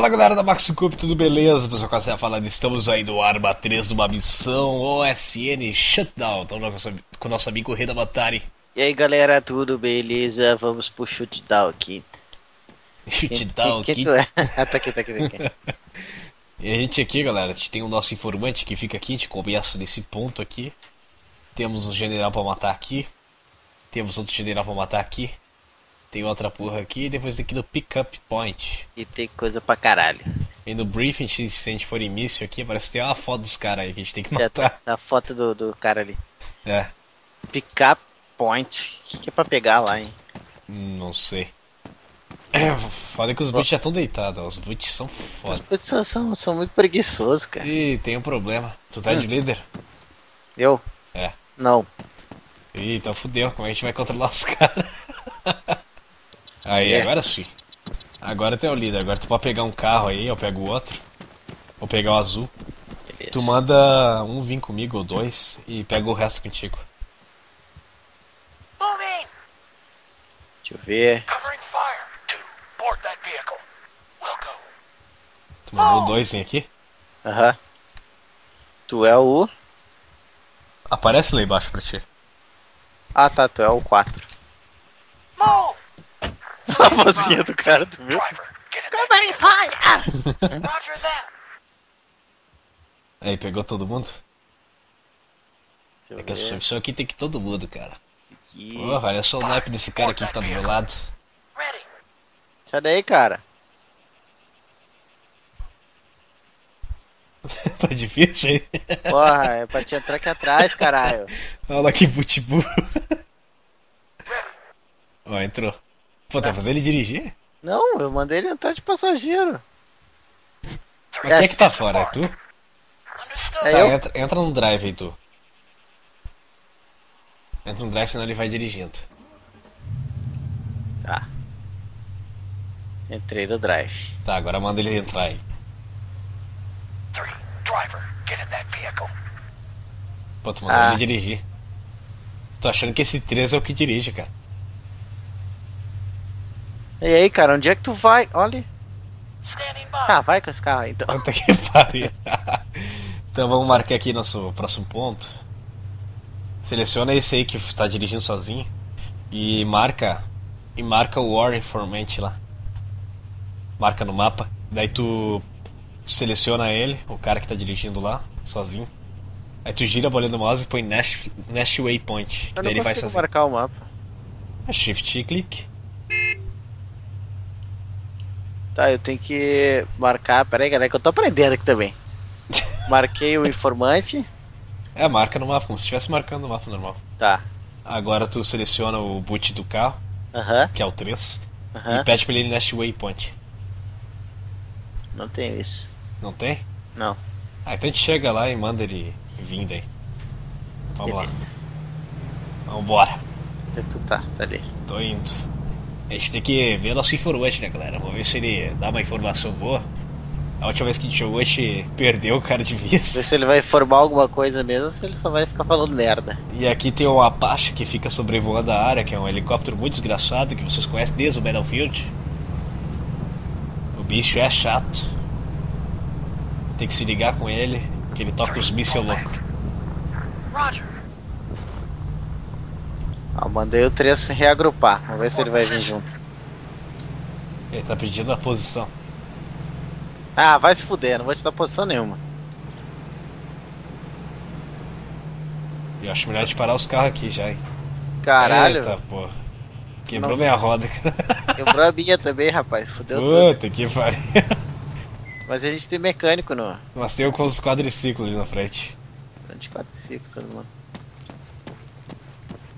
Fala galera da Max Cup, tudo beleza? Pessoal, você falando, estamos aí no Arma 3 de uma missão OSN Shutdown. Estamos com o nosso amigo Reda Batari. E aí galera, tudo beleza? Vamos pro shutdown aqui. Shutdown aqui. é? Ah, tá aqui, tá aqui, tá aqui. E a gente aqui, galera, a gente tem o nosso informante que fica aqui, a gente começa nesse ponto aqui. Temos um general pra matar aqui. Temos outro general pra matar aqui. Tem outra porra aqui, depois aqui no Pickup Point. E tem coisa pra caralho. E no briefing, se a gente for início aqui, parece que tem uma foto dos caras aí que a gente tem que É, matar. a foto do, do cara ali. É, Pickup point. O que, que é pra pegar lá, hein? não sei. É, foda que os boots já estão deitados, ó, os boots são Os foda. putos são, são, são muito preguiçosos, cara. Ih, tem um problema. Tu tá de líder? Eu? É. Não. Ih, então fudeu, como é que a gente vai controlar os caras? Aí, É. agora sim. Agora tu é o líder, agora tu pode pegar um carro aí, eu pego o outro. Vou pegar o azul. Beleza. Tu manda um vir comigo ou dois e pega o resto contigo. Moving! Deixa eu ver. Covering fire! Two, board that vehicle. We'll go. Tu mandou dois vir aqui? Aham. Tu é o. Aparece lá embaixo pra ti. Ah tá, tu é o 4. Move! A vozinha do cara, tu viu? Driver, get in Covering fire! Roger that. Aí, pegou todo mundo? Deixa É que ver. isso aqui tem que todo mundo, cara. Aqui. Porra, olha só o naipe desse cara aqui que tá do meu lado. Sai daí, cara. tá difícil aí? Porra, é pra te entrar aqui atrás, caralho. Olha que butibu. Ó, entrou. Pô, tá fazendo ele dirigir? Não, eu mandei ele entrar de passageiro. Mas quem é que tá fora? É tu? É Tá, eu? entra, entra no drive aí, tu. Entra no drive, senão ele vai dirigindo. Tá. Entrei no drive. Tá, agora manda ele entrar aí. Three, driver, get in that vehicle. Pô, tu mandou Ah. ele dirigir. Tô achando que esse 3 é o que dirige, cara. E aí, cara, onde é que tu vai? Olha. Ah, vai com esse carro aí, então. Puta que pariu. então vamos marcar aqui nosso próximo ponto. Seleciona esse aí que tá dirigindo sozinho. E marca. E marca o War Informant lá. Marca no mapa. Daí tu seleciona ele, o cara que tá dirigindo lá, sozinho. Aí tu gira a bolinha do mouse e põe Nash, Nash Waypoint. Eu Daí ele vai consigo sozinho. marcar o mapa. É Shift e clique. Tá, eu tenho que marcar. Pera aí, galera, que eu tô aprendendo aqui também. Marquei o informante. É, marca no mapa, como se estivesse marcando no mapa normal. Tá. Agora tu seleciona o boot do carro, Aham, que é o 3, aham. e pede pra ele Nash Waypoint. Não tenho isso. Não tem? Não. Ah, então a gente chega lá e manda ele vir daí. Vamos lá. Beleza. Vambora. Onde é que tu tá? Tá ali. Tô indo. A gente tem que ver nosso informante, né, galera? Vamos ver se ele dá uma informação boa. A última vez que a gente jogou, a gente perdeu o cara de vista. Ver se ele vai informar alguma coisa mesmo ou se ele só vai ficar falando merda. E aqui tem o Apache que fica sobrevoando a área, que é um helicóptero muito desgraçado que vocês conhecem desde o Battlefield. O bicho é chato. Tem que se ligar com ele, que ele toca os mísseis loucos. Roger. Ó, mandei o 3 reagrupar. Vamos ver se ele vai vir junto. Ele tá pedindo a posição. Ah, vai se fuder, não vou te dar posição nenhuma. Eu acho melhor a gente parar os carros aqui já, hein? Caralho, Eita, porra. Quebrou Não. minha roda, quebrou a minha também, rapaz. Fudeu tudo. Puta que pariu. Mas a gente tem mecânico no. Mas tem com os quadriciclos na frente. 24 5, todo mundo.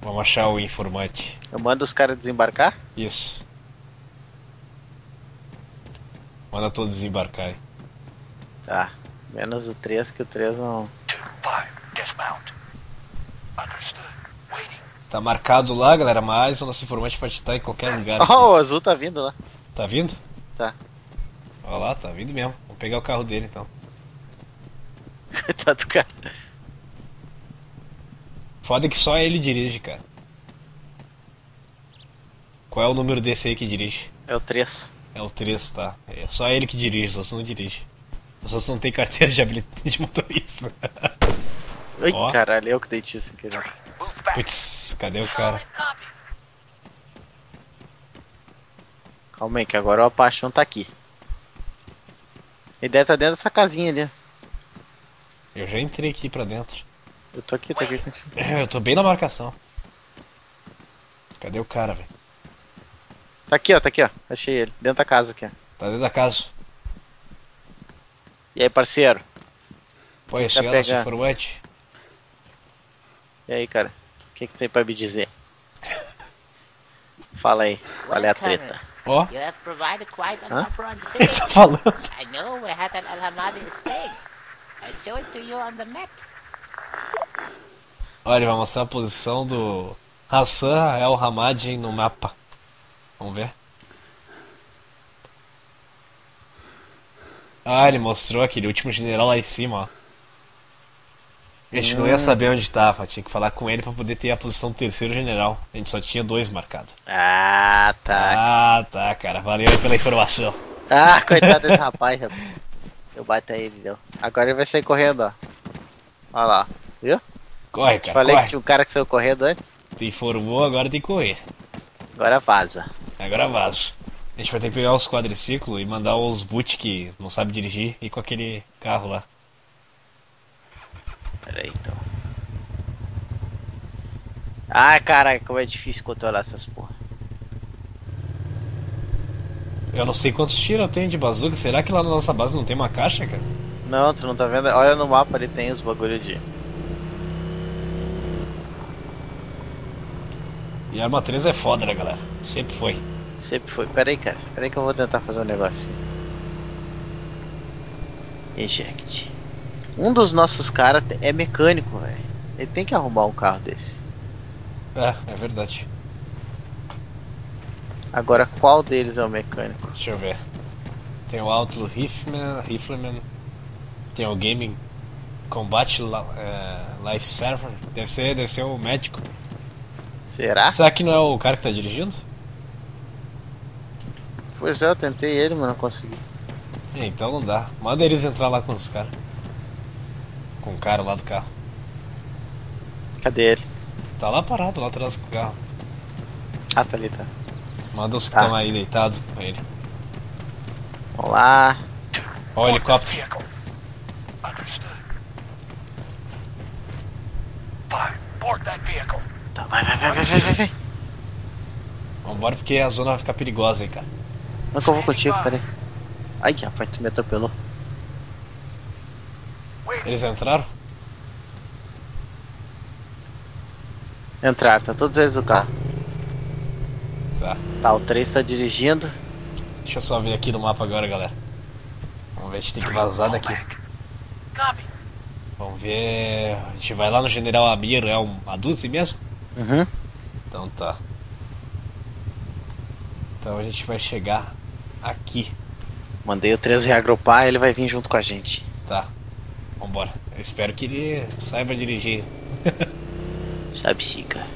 Vamos achar o informante. Eu mando os caras desembarcar? Isso. Manda todos desembarcar aí. Tá. Menos o 3, que o 3 não. Tá marcado lá, galera, mas o nosso informante pode estar em qualquer lugar. aqui. Oh, o azul tá vindo lá. Tá vindo? Tá. Olha lá, tá vindo mesmo. Vamos pegar o carro dele então. Coitado do cara. Foda que só ele dirige, cara. Qual é o número desse aí que dirige? É o 3. É o 3, tá? É só ele que dirige, os outros não dirige. Os outros não tem carteira de habilitação de motorista. Ai, Ó. caralho, eu que dei tiro sem querer. Putz, cadê o cara? Calma aí, que agora o Apaixão tá aqui. Ele deve estar dentro dessa casinha ali. Eu já entrei aqui pra dentro. Eu tô aqui, tô aqui contigo. Eu tô bem na marcação. Cadê o cara, velho? Tá aqui, ó, tá aqui, ó. Achei ele. Dentro da casa aqui, ó. Tá dentro da casa. E aí, parceiro? Pô, Tá chegar nosso informante. E aí, cara? O que que tem pra me dizer? Fala aí, qual é a treta? Ó, an the ele tá falando. I know where Hassan Al Hamadi is staying. I show it to you on the map. Olha, ele vai mostrar a posição do Hassan El Hamad no mapa. Vamos ver. Ah, ele mostrou aquele último general lá em cima, ó. A gente não ia saber onde tava, tinha que falar com ele pra poder ter a posição do terceiro general. A gente só tinha dois marcados. Ah, tá. Ah, tá, cara. Valeu aí pela informação. Ah, coitado desse rapaz, rapaz. Eu bato ele, deu. Agora ele vai sair correndo, ó. Olha lá, viu? Corre, Te cara, falei que corre. tinha um cara que saiu correndo antes. Tu informou, agora tem que correr. Agora vaza. Agora vaso. A gente vai ter que pegar os quadriciclos e mandar os boot que não sabe dirigir e com aquele carro lá. Pera aí, então. Ah, caralho, como é difícil controlar essas porra. Eu não sei quantos tiros eu tenho de bazuca. Será que lá na nossa base não tem uma caixa, cara? Não, tu não tá vendo? Olha no mapa, ali tem os bagulho de... E a arma 3 é foda, né, galera? Sempre foi. Sempre foi. Pera aí, cara. Pera aí que eu vou tentar fazer um negocinho. Eject. Um dos nossos caras é mecânico, velho. Ele tem que arrumar um carro desse. É, é verdade. Agora, qual deles é o mecânico? Deixa eu ver. Tem o Outlaw Rifleman, Rifleman. Tem o Gaming Combat é, Life Server. Deve ser, deve ser o médico. Será? Será que não é o cara que tá dirigindo? Pois é, eu tentei ele, mas não consegui. É, então não dá. Manda eles entrar lá com os caras. Com o cara lá do carro. Cadê ele? Tá lá parado, lá atrás do carro. Ah, tá ali, tá. Manda os que Tá. estão aí deitados com ele. Vamos lá. Ó o helicóptero. vehicle. Understood. Five. Board that vehicle. Tá, vai, vai, vai, vai, vai, vai, vai. Vambora porque a zona vai ficar perigosa aí, cara. Não que eu vou contigo, pera aí. Ai, rapaz, tu me atropelou. Eles entraram? Entrar, tá todos eles no carro. Tá. Tá, o 3 tá dirigindo. Deixa eu só ver aqui no mapa agora, galera. Vamos ver, a gente tem que vazar daqui. Vamos ver. A gente vai lá no General Amir, é um Aduzi mesmo? Uhum. Então tá. Então a gente vai chegar aqui. Mandei o 3 reagrupar, ele vai vir junto com a gente. Tá. Vambora. Eu espero que ele saiba dirigir. Sabe, Sica.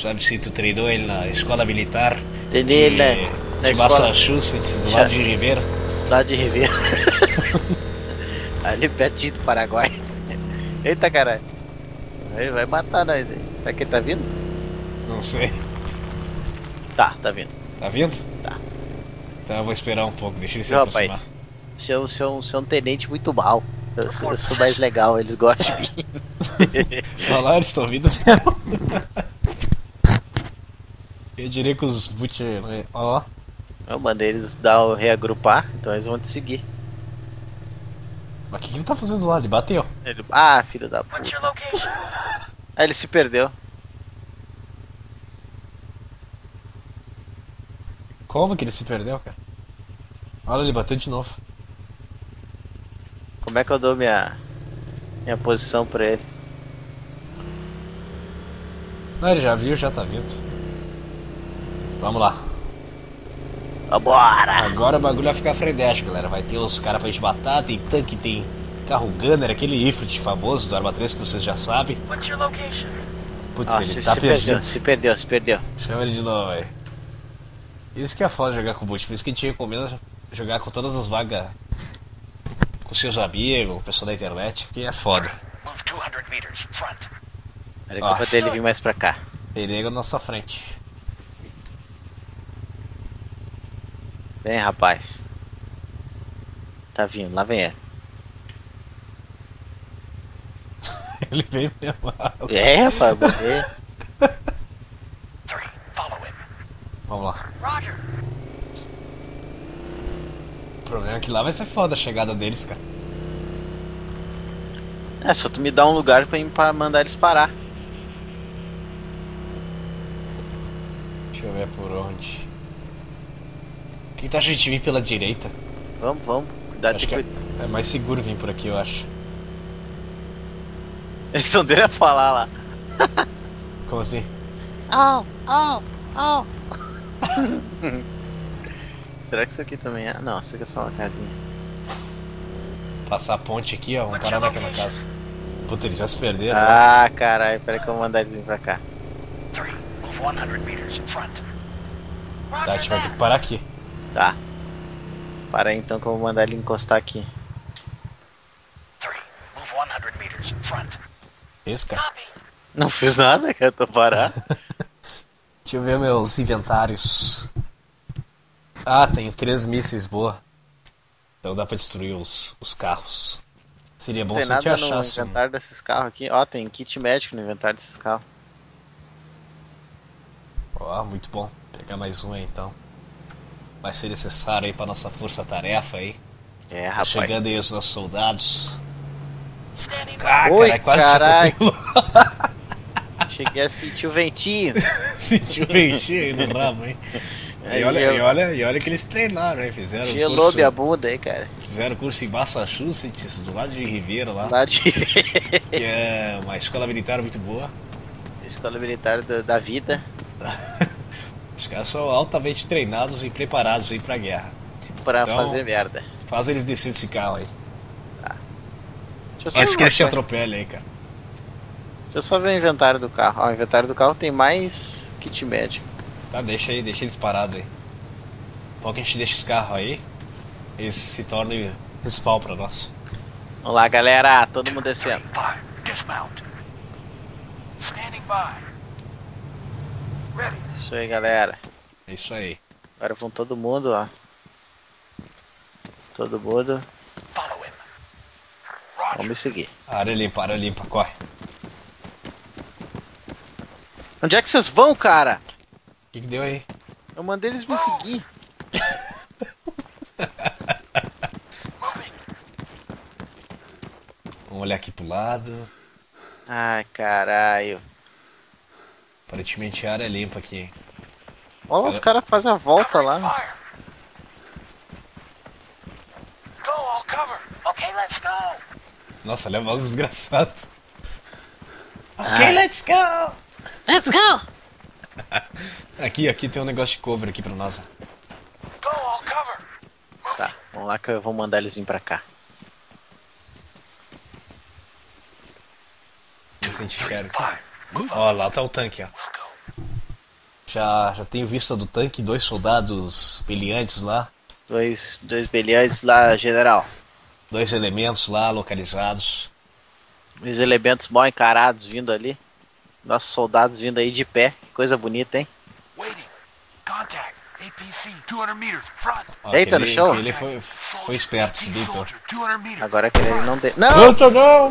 Sabe se tu treinou ele na escola militar Treinei de, ele né? na de escola Massachusetts, do Já. lado de Ribeira. lá de Ribeira. Ali pertinho do Paraguai. Eita caralho. Ele vai matar nós aí. Será que ele tá vindo? Não sei. Tá, tá vindo. Tá vindo? Tá. Então eu vou esperar um pouco, deixa ele se Viu, aproximar. rapaz? Você é, um- você, é um, você é um tenente muito mal. Eu, sou- eu sou mais legal, eles gostam de mim. Olha lá, eles estão vindo. Eu diria que os boot. Ó, Eu mandei eles dar o reagrupar, então eles vão te seguir. mas o que, que ele tá fazendo lá? Ele bateu. Ele- Ah, filho da What's your puta. Ah, ele se perdeu. Como que ele se perdeu, cara? Olha, ele bateu de novo. Como é que eu dou minha, minha posição pra ele? Não, ele já viu, já tá vindo. Vamos lá. Vambora! Agora o bagulho vai ficar frenético, galera. Vai ter os caras pra gente matar, tem tanque, tem carro gunner, aquele Ifrit famoso do Arma 3 que vocês já sabem. What's your location? Putz, ele se, tá se perdido. perdeu, se perdeu, se perdeu. Chama ele de novo aí. Isso que é foda jogar com boot, por isso que a gente recomenda jogar com todas as vagas com seus amigos, o pessoal da internet, porque é foda. Move 200 meters. Front. Era culpa dele vir mais pra cá. Perigo na nossa frente. Vem, rapaz. Tá vindo, lá vem ele. Ele veio mesmo. É, rapaz, morrer. Three. Follow him. Vamos lá. Roger. O problema é que lá vai ser foda a chegada deles, cara. É, só tu me dá um lugar pra, ir- pra mandar eles parar. Deixa eu ver por onde. O que tu acha de a gente vir pela direita? Vamos, vamos. Cuidado Acho de que é, é mais seguro vir por aqui, eu acho. Eles são dele a falar lá. Como assim? Oh, oh, oh. Será que isso aqui também é? Não, isso aqui é só uma casinha. Passar a ponte aqui, ó. Vamos parar naquela casa. Puta, eles já se perderam. né? Ah, caralho, peraí que eu vou mandar eles vir pra cá. Three. Move 100 meters. Front. Tá, a gente vai ter que parar aqui. Tá. Para aí então que eu vou mandar ele encostar aqui. Three. Move 100 meters. Front. Isso, cara. Não fiz nada, cara, tô parado. Deixa eu ver meus inventários. Ah, tenho três mísseis, boa. Então dá pra destruir os, os carros. Seria bom tem se a gente nada no achasse. um- inventário desses carros aqui. Ó, tem kit médico no inventário desses carros. Ó, muito bom. Pegar mais um aí então. Vai ser necessário aí pra nossa força-tarefa aí. É, Tá rapaz. chegando aí os nossos soldados. Ah, Oi, quase carai. Cheguei a sentir o ventinho. Sentiu ventinho aí no rabo, hein? Aí E olha, gel- e, olha, e olha que eles treinaram, hein? Fizeram Gelou curso, minha bunda aí, cara. fizeram curso em Massachusetts, do lado de Ribeira lá. Lá de Que é uma escola militar muito boa. Escola Militar do- da Vida. Os caras são altamente treinados e preparados aí pra guerra. Pra Então- fazer merda. Faz eles descerem desse carro aí. Deixa eu só coisa. atropelem aí, cara. Deixa eu só ver o inventário do carro. Ó, o inventário do carro tem mais kit médico. Tá, deixa aí, deixa eles parados aí. Bom que a gente deixa os carros aí, eles se tornam respawn pra nós. Vamos lá, galera. Todo mundo descendo. Isso aí, galera. É isso aí. Agora vão todo mundo, ó. Todo mundo. Vamos me seguir. Área limpa, área limpa, corre. Onde é que vocês vão, cara? O que, que deu aí? Eu mandei eles me seguir. Vamos olhar aqui pro lado. Ai, caralho. Aparentemente a área é limpa aqui. Olha, os caras fazem a volta lá. Fire. Go, I'll cover. Okay, let's go. Nossa, leva os desgraçados. Ok, let's go! Let's go! Aqui, aqui tem um negócio de cover aqui pra nós. ó. Go, I'll cover. Tá, vamos lá que eu vou mandar eles vir pra cá. Vê se a gente. Fire. Ó, lá tá o tanque, ó. Já, já tenho vista do tanque, dois soldados brilhantes lá. Dois, dois beliantes lá, general. Dois elementos lá localizados. Os elementos mal encarados vindo ali. Nossos soldados vindo aí de pé. Que coisa bonita, hein? Waiting. Contact. APC. 200 meters. Front. Ó, Eita, no aquele- chão? Ele foi, foi esperto, se deitou. soldier. 200 meters. Agora que ele não de... Não! Puta, não!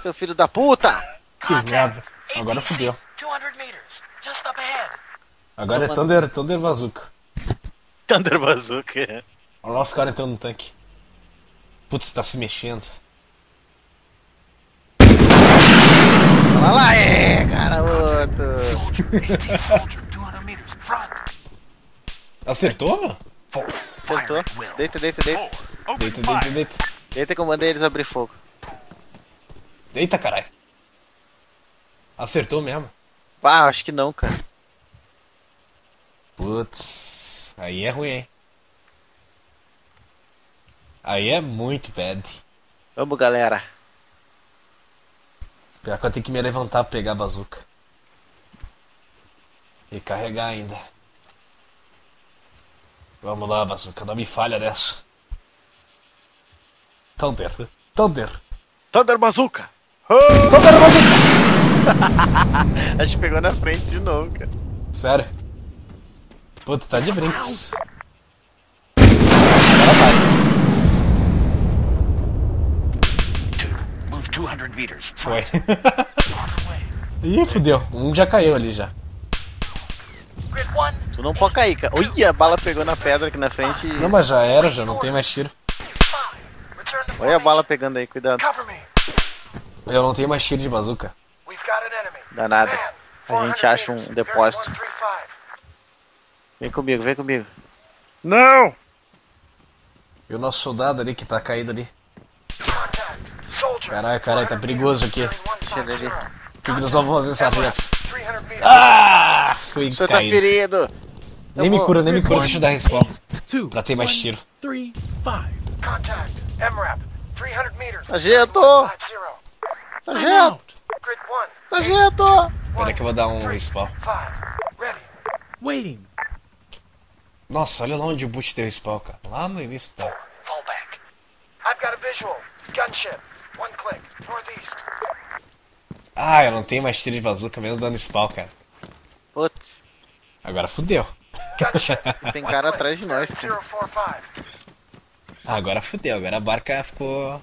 Seu filho da puta! Que merda. Agora fudeu. 200 meters. Just up ahead. Agora é. Thunder, Thunder Bazooka. Thunder Bazooka. Olha lá os caras entrando no tanque. Putz, tá se mexendo. Olha lá, é, garoto! AT soldier. 200 meters. Front. Acertou? Acertou. Deita, deita, deita. Deita, deita, deita. Deita que eu mandei eles abrir fogo. Deita, caralho. Acertou mesmo. Ah, acho que não, cara. Putz, aí é ruim, hein? Aí é muito bad. Vamos, galera. Pior que eu tenho que me levantar pra pegar a bazuca. E carregar ainda. Vamos lá, Bazooka, não me falha dessa. Thunder, Thunder, Thunder Bazooka! Thunder Bazooka! Acho que pegou na frente de novo, cara. Sério? Puta, tá de brinks. Foi. Ih, fudeu. Um já caiu ali já. Tu não pode cair, cara. Olha, a bala pegou na pedra aqui na frente. e- Não, mas já era, já não tem mais tiro. Olha a bala pegando aí, cuidado. Eu não tenho mais tiro de bazuca. We've got an enemy. Danada. A gente 400 acha um depósito. Bearing 135. Vem comigo, vem comigo. Não! E o nosso soldado ali que tá caído ali. Caralho, caralho, tá perigoso aqui. Deixa. O que, que nós vamos fazer, sargento? 300 meters. Ah! Fui O senhor tá caído. ferido. Nem me cura, nem me cura, deixa eu dar respawn. Pra ter mais tiro. three, five. Contact. MRAP. 300 meters. Sargento! 50. Sargento! Sargento! Pera que eu vou dar um respawn. Waiting. Nossa, olha lá onde o boot deu respawn, cara. Lá no início tá. Fall back. I've got a visual. Gunship. One click. Northeast. Ah, eu não tenho mais tiro de bazuca mesmo dando spawn, cara. Putz, Agora fudeu. Tem cara atrás de nós, cara. 045. Ah, agora fudeu, agora a barca ficou.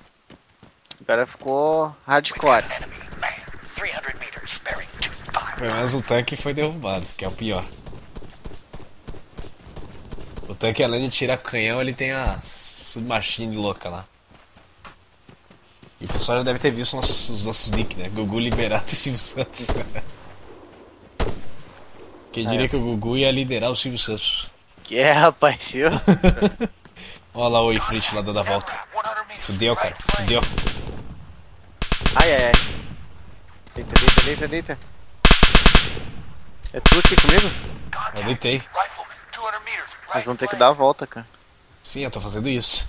Agora ficou hardcore. Enemy. Man. 300 meters. Bearing 25. Pelo menos o tanque foi derrubado, que é o pior. O tanque, além de tirar canhão, ele tem a submachine louca lá. E o pessoal já deve ter visto nossos, os nossos nick, né? Gugu Liberato e Silvio Santos. Quem diria que o Gugu ia liderar o Silvio Santos? Que é, rapaz, viu? Olha lá o Ifrit lá dando a volta. 100 meters. Fudeu, cara. Fudeu. Ai, ai, ai. Deita, deita, deita, deita. É tu aqui comigo? Eu deitei. Rifleman. 200 meters. Nós vamos ter que dar a volta, cara. Sim, eu tô fazendo isso.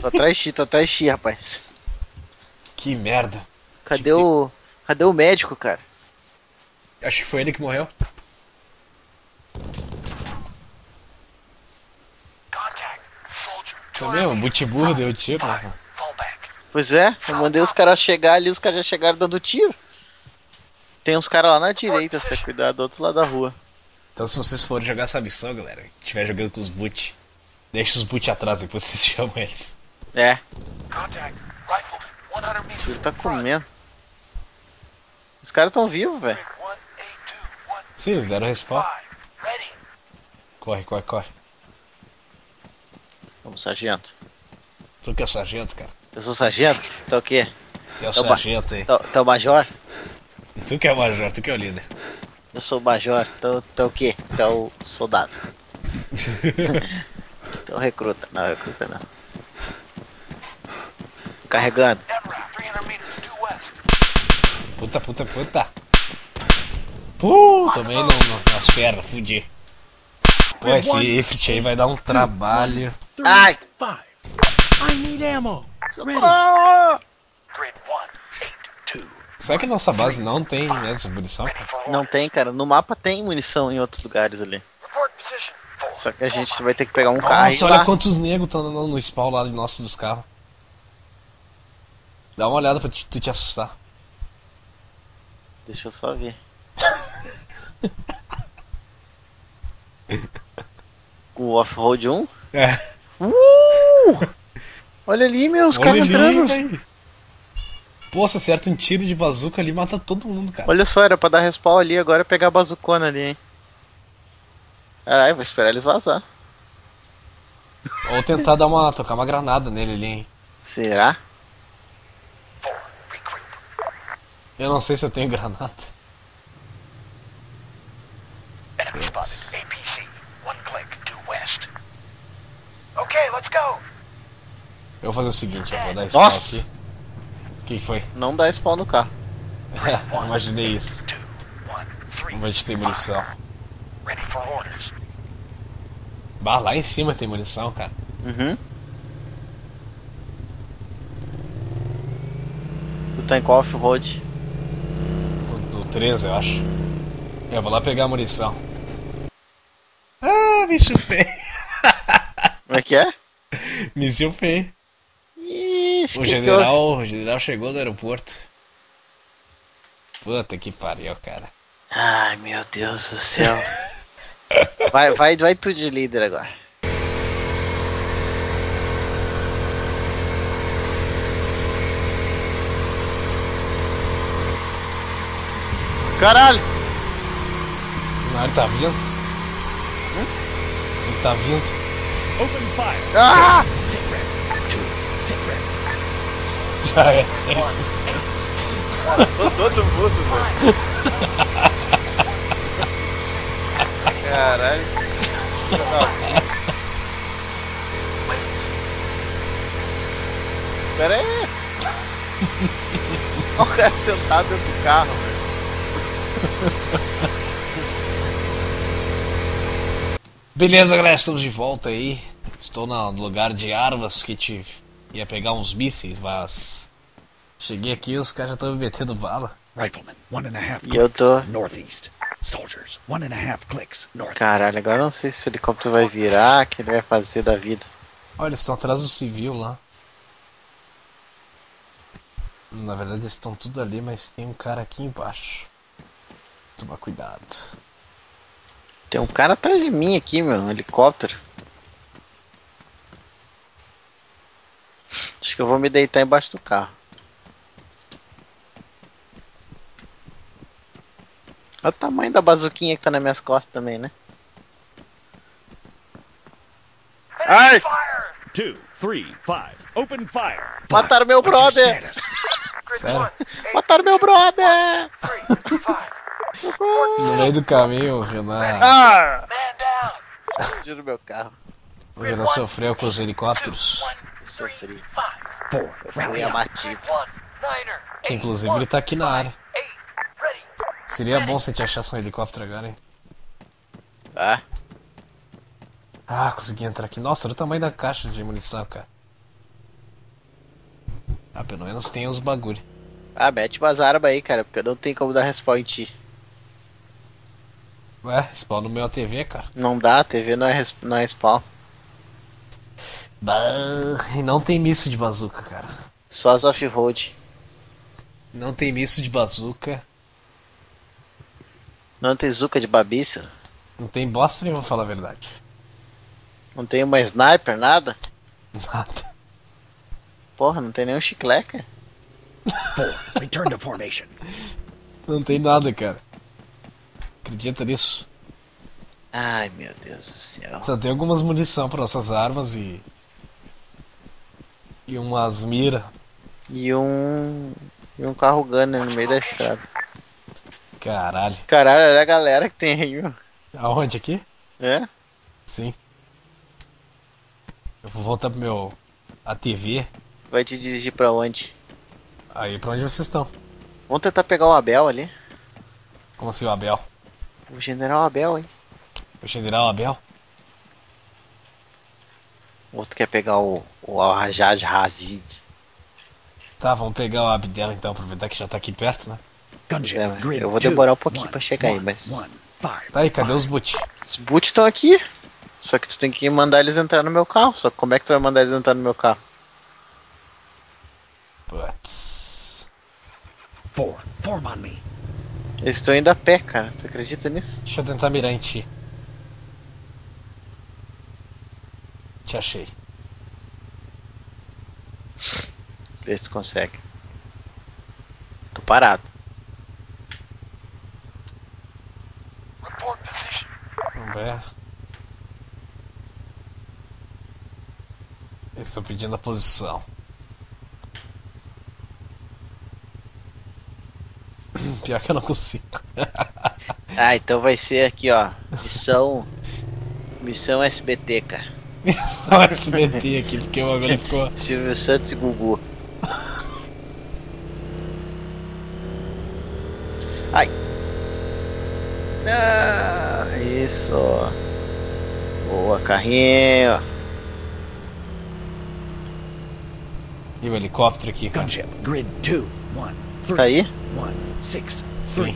Tô atrás de ti, tô atrás de ti, rapaz. Que merda. Cadê o. Cadê o médico, cara? Acho que foi ele que morreu. Contact. Soldier. Também, o Butiburro deu tiro. Né? Pois é, eu mandei os caras chegar ali, os caras já chegaram dando tiro. Tem uns caras lá na direita, se você cuidar do outro lado da rua. Então se vocês forem jogar essa missão, galera, e estiver jogando com os boot, deixa os boot atrás, depois vocês chamam eles. É, Contact. Rifleman. 100 o meters. tiro tá comendo. Os caras tão vivos, velho. Sim, eles deram respawn. Corre, corre, corre. Vamos, sargento. Tu que é sargento, cara. Eu sou sargento? Tá o quê? Tu é o É sargento aí. Tá, tá o major? Tu que é o major, tu que é o líder. Eu sou o major. Tá, tá o quê? Tá o soldado. Tá o recruta. Não, recruta não. Carregando. MRAP. 300 meters. Due west. Puta, puta, puta. Puh, tomei no, no, nas pernas, fudi. Pô, esse Ifrit aí vai dar um trabalho. Ai. I need ammo. Será que a nossa base não tem mesmo munição? Não tem, cara. No mapa tem munição em outros lugares ali. Só que a gente vai ter que pegar um carro e Nossa, olha lá. quantos negros estão no, no spawn lá de nosso dos carros. Dá uma olhada pra tu, tu te assustar. Deixa eu só ver. o off-road 1? É. Uh! Olha ali, meu, os caras entrando. Pô, se acerta um tiro de bazuca ali, mata todo mundo, cara. Olha só, era pra dar respawn ali, agora é pegar a bazucona ali, hein. Caralho, vou esperar eles vazar. Ou tentar dar uma. tocar uma granada nele ali, hein. Será? Four. Recruit. Eu não sei se eu tenho granada. Enemy spotted. APC. One click. Due west. Okay, let's go. Eu vou fazer o seguinte, eu vou dar esse Nossa! aqui. O que que foi? Não dá spawn no carro. É, imaginei isso. Vamos ver se tem munição. Ready for orders. Bah, lá em cima tem munição, cara. Uhum. Tu tá em qual off-road? Do, do 13, eu acho. Eu vou lá pegar a munição. Ah, bicho feio. é que é? Míssil feio. Ixi, O que que houve? general, o general chegou no aeroporto. Puta que pariu, cara. Ai, meu Deus do céu. vai, vai, vai tu de líder agora. Caralho! Não, ele tá vindo? Ele tá vindo? Open fire. Ah! Sit rep. Two. Sit rep. Já é. Tô todo mundo, velho. Caralho. Pera aí. Olha o cara sentado dentro do carro, velho. Beleza, galera, estamos de volta aí. Estou no lugar de armas que te ia pegar uns mísseis, mas. Cheguei aqui e os caras já estão me metendo bala. Rifleman, one and a half E eu clicks. tô- Northeast. Soldiers, one and a half clicks. Northeast. Caralho, agora não sei se o helicóptero vai virar, o que ele vai fazer da vida. Olha, eles estão atrás do civil lá. Na verdade, eles estão tudo ali, mas tem um cara aqui embaixo. Tomar cuidado. Tem um cara atrás de mim aqui, meu, um helicóptero. Acho que eu vou me deitar embaixo do carro. Olha o tamanho da bazuquinha que tá nas minhas costas também, né? Ai! Fire! Two, three, five. Open fire. Mataram meu brother! status? Grid Sério? 1, eight, Mataram meu brother! No meio do caminho, o Renan, Ah! Man down. Explodiu no meu carro. o Renan sofreu com os helicópteros. Three, Sofri. Fui abatido. Inclusive ele tá aqui na área. Seria bom se a gente achasse um helicóptero agora, hein? Ah, Ah, consegui entrar aqui. Nossa, olha o tamanho da caixa de munição, cara. Ah, pelo menos tem os bagulho. ah mete umas armas aí, cara, porque eu não tenho como dar respawn em ti. Ué, spawn no meu TV, cara. Não dá, a TV não é, não é spawn. Bah, e não tem míssil de bazuca, cara. Só as off-road. Não tem míssil de bazuca. Não tem zuca de babiça. Não tem bosta nenhuma, pra falar a verdade. Não tem uma sniper, nada. Nada. Porra, não tem nenhum chicleca. Four. Return to formation. Não tem nada, cara. Acredita nisso? Ai, meu Deus do céu. Só tem algumas munição para nossas armas e. E umas mira. E um. E um carro gunner no meio da estrada. Caralho. Caralho, olha a galera que tem aí, meu. Aonde aqui? É? Sim. Eu vou voltar pro meu. A TV. Vai te dirigir pra onde? Aí pra onde vocês estão? Vamos tentar pegar o Abel ali. Como assim o Abel? O General Abel, hein? O general Abel? O outro quer pegar o, o Al-Rajaj Hazid. Tá, vamos pegar o Abdel então, aproveitar que já tá aqui perto, né? É, eu vou demorar um pouquinho pra chegar aí, mas- One, five. Tá aí, cadê os boot? Os boot estão aqui. Só que tu tem que mandar eles entrar no meu carro. Só que como é que tu vai mandar eles entrar no meu carro? Putz. Four. Form on me. Eles estão indo a pé, cara. Tu acredita nisso? Deixa eu tentar mirar em ti. Te achei. Vê se consegue. Tô parado. Report position. Vamos ver. Eles estão pedindo a posição. Pior que eu não consigo. Ah, então vai ser aqui, ó. Missão. Missão SBT, cara. Só SBT aqui, porque o bagulho ficou. Silvio Santos e Gugu. Ai. Ah, isso. Boa, carrinho. E o helicóptero aqui, cara. Gunship. Grid two, one, three. Tá aí? one, six, three.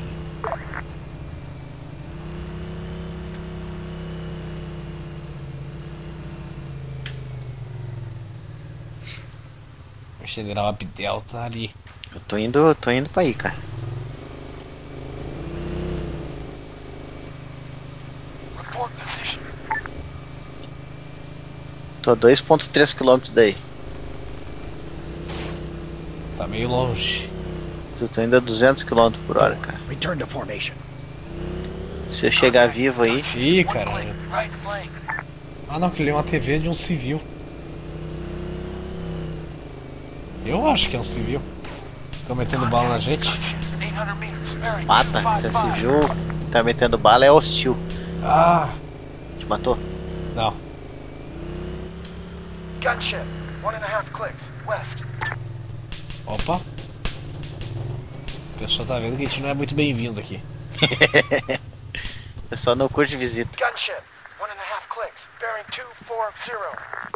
O general Abdel tá ali. Eu tô indo, eu tô indo pra aí, cara. Tô a 2.3 km daí. Tá meio longe. Eu tô indo a 200 km por hora, cara. Return to formation. Se eu chegar vivo aí, Ih, cara. Click right flank. Ah não, aquele é uma TV de um civil. Eu acho que é um civil. Estão metendo bala na gente. 800 meters. Bearing mata. Se 255. esse jogo tá metendo bala, é hostil. Ah! Te matou? Não. Gunship. One and a half clicks. West. Opa! Pessoal tá vendo que a gente não é muito bem-vindo aqui. O pessoal não curte visita. Gunship. One and a half clicks. Bearing 240.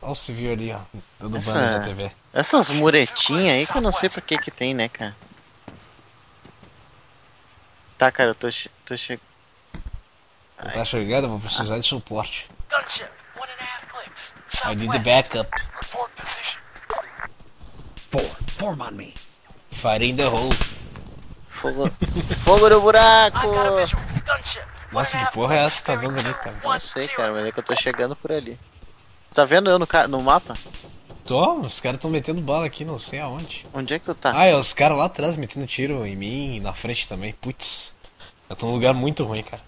Olha o civil ali, ó. Dando Essa- banho na TV. Essas muretinhas aí que eu não sei pra que que tem, né, cara? Tá, cara, eu tô, che tô che... Não tá chegando, eu vou precisar de suporte. Gunship. One and a half clicks. I need the backup. Form on me. Fire in the hole. Fogo, fogo no buraco! Nossa, que porra é essa que tá dando ali, cara? Não sei, cara, mas é que eu tô chegando por ali. Tá vendo eu no, ca- no mapa? Tô, os caras tão metendo bala aqui, não sei aonde. Onde é que tu tá? Ah, é os caras lá atrás metendo tiro em mim e na frente também. Putz. Eu tô num lugar muito ruim, cara.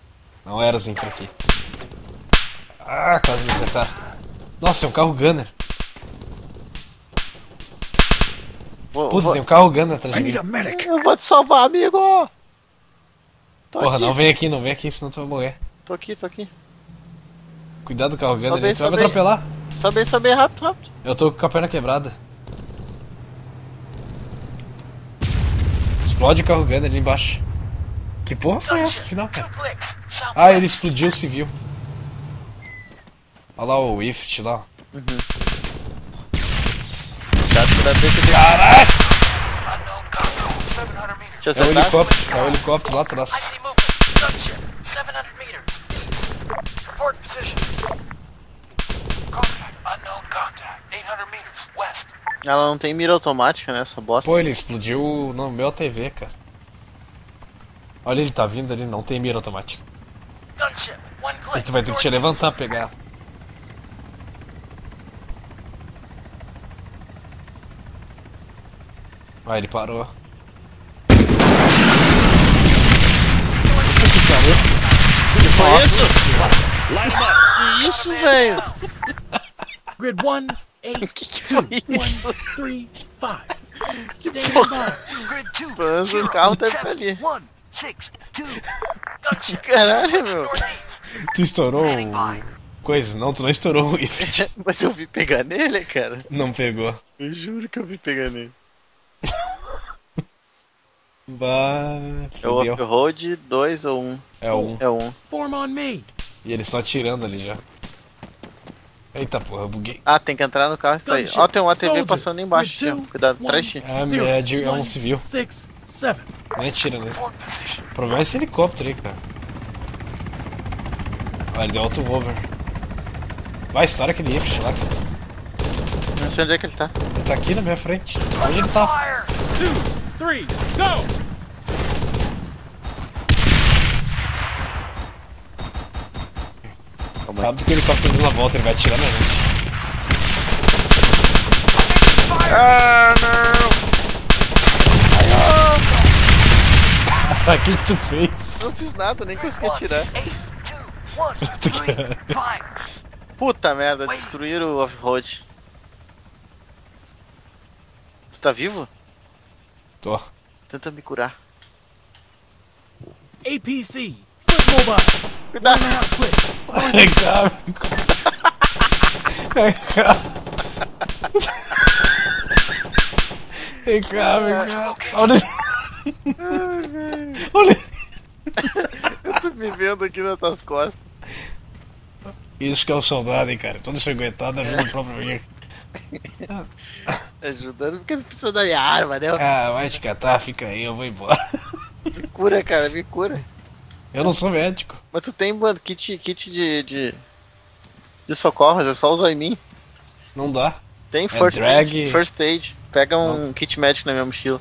Não era assim por aqui. Ah, quase me acertaram. Nossa, é um carro Gunner. Vou, Puta, vou- tem um carro Gunner atrás de mim. Eu vou te salvar, amigo! Tô Porra, aqui, não vem aqui, não vem aqui, senão tu vai morrer. tô aqui, tô aqui. Cuidado com o carro aí, ali, tu vai me atropelar. Sobe aí, rápido, rápido. Eu tô com a perna quebrada. Explode o carro Gunner ali embaixo. Que porra foi essa, afinal, cara? Ah, ele explodiu o civil. Olha lá o Ift lá. Putz. Cuidado, cuidado, deixa eu ver. Caralho! Unknown contact. 700 meters. Deixa eu É o helicóptero, é o helicóptero lá atrás. I see movement. Gunship. 700 meters. Report position. Contact. Unknown contact. 800 meters. West. Ela não tem mira automática, né, essa bosta. Pô, ele explodiu no meu TV, cara. Olha, ele tá vindo ali, não tem mira automática. E tu vai ter que te levantar pra pegar. Vai, ele parou. Que foi isso? Que isso, velho? Grid one, eight, Que que two, foi one, isso? three, five. Stand by. Grid 2. Pelo menos o carro deve estar ali. 1, 6, 2. Gunship. Caralho, meu. Tu estourou o... coisa? Não, tu não estourou o Ift. Mas eu vi pegar nele, cara. Não pegou. Eu juro que eu vi pegar nele. Bah, É o off-road 2 ou 1? Um? É um. É um. Form on me. E eles estão atirando ali já. Eita porra, eu buguei. Ah, tem que entrar no carro e sair. Ó, tem um ATV passando embaixo, two, Cuidado, one. de ti. É, é, de, é um civil. Six, seven. Nem atira position. O problema é esse helicóptero aí, cara. Olha, ele deu auto hover. Vai, estoura aquele Ift lá, cara. Não sei onde é que ele tá. Ele tá aqui na minha frente. Onde ele tá? Fire. Two, three, go. Calma aí. Rápido que o helicóptero dando a volta, ele vai atirar na gente. Ah, não! Ah, o que que tu fez? Não fiz nada, nem consegui atirar. 8, 2, 1, 3, 5. Puta merda, destruíram o off-road. Tu tá vivo? Tô. Tenta me curar. APC. Foot mobile. Cuidado! One and a half clicks. Vem cá, vem cá. Olha. Olha. Eu tô me vendo aqui nas tuas costas. Isso que é o soldado, hein, cara. Todo ensanguentado ajuda o próprio amigo. Ajudando porque não precisa da minha arma, né? Ah, vai te catar, fica aí, eu vou embora. Me cura, cara, me cura. Eu não sou médico. Mas tu tem, mano, kit, kit de, de. de socorro, mas é só usar em mim. Não dá. Tem first drag. aid. First aid. Pega um kit médico na minha mochila.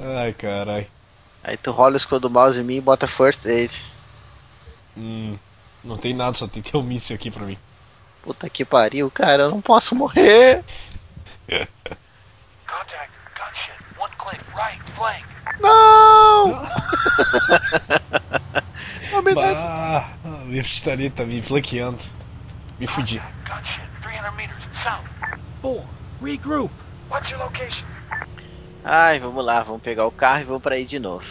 Ai, carai. Aí tu rola o escudo do mouse em mim e bota first aid. Hum, não tem nada, só tem teu míssil aqui pra mim. Puta que pariu, cara, eu não posso morrer. Contact. Gunship. Right flank. Não! Não me dá Ah, a Lift tá ali, tá me flanqueando. Me fudi. Gunship. 300 meters south. Four. Regroup. What's your location? Ai, vamos lá, vamos pegar o carro e vamos pra aí de novo.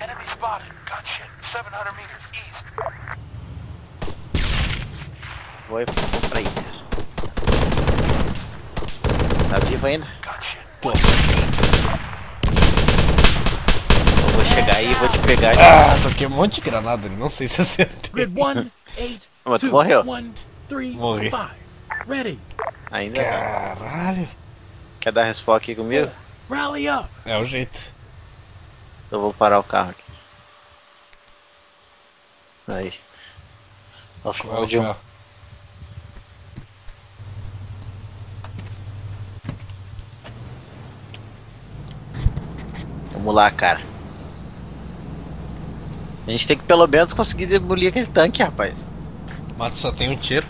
Enemy spotted. Gunship. 700 meters east. Vou, vou pra aí. Tá vivo ainda? Pô. Eu vou chegar aí e vou te pegar. Ah, toquei um monte de granada ali, não sei se acertei. Mas tu morreu. Morri. Ainda não. Caralho. Quer dar respawn aqui comigo? Rally up. É o jeito. Eu vou parar o carro aqui. Aí. É final de um. carro? Vamos lá, cara. A gente tem que pelo menos conseguir demolir aquele tanque, rapaz. Mato só tem um tiro.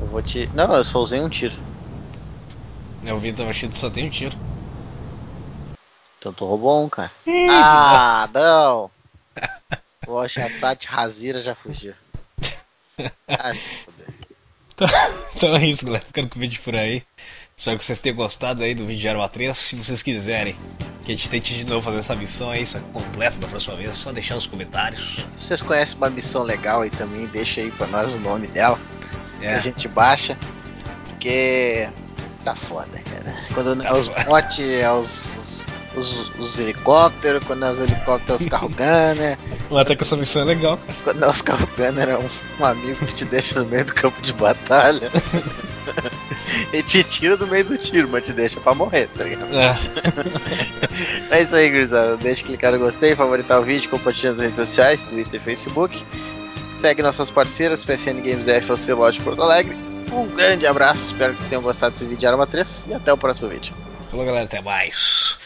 Eu vou te. Não, eu só usei um tiro. É, o Vitor Machido só tem um tiro. Então tu roubou um, cara. ah, não! O Oshasat Hazira já fugiu. Ah, se fuder. Então é isso, galera. Ficando com o vídeo por aí. Espero que vocês tenham gostado aí do vídeo de Arma 3. Se vocês quiserem que a gente tente de novo fazer essa missão aí, só que completa da próxima vez, é só deixar nos comentários. Se vocês conhecem uma missão legal aí também, deixa aí pra nós o nome dela. Que a É, gente baixa. Porque tá foda, cara. Quando é os bots, é os, os, os helicópteros, quando é os helicópteros, é os carro gunner. até que essa missão é legal, cara. Quando é os carro gunner, é um, um amigo que te deixa no meio do campo de batalha. Ele te tira do meio do tiro, mas te deixa pra morrer, tá ligado? É. É isso aí, gurizada. Deixa de clicar no gostei, favoritar o vídeo, compartilhar nas redes sociais, Twitter e Facebook. Segue nossas parceiras, PSN Games F, Ocelote Porto Alegre. Um grande abraço, espero que vocês tenham gostado desse vídeo de Arma 3 e até o próximo vídeo. Falou, galera. Até mais.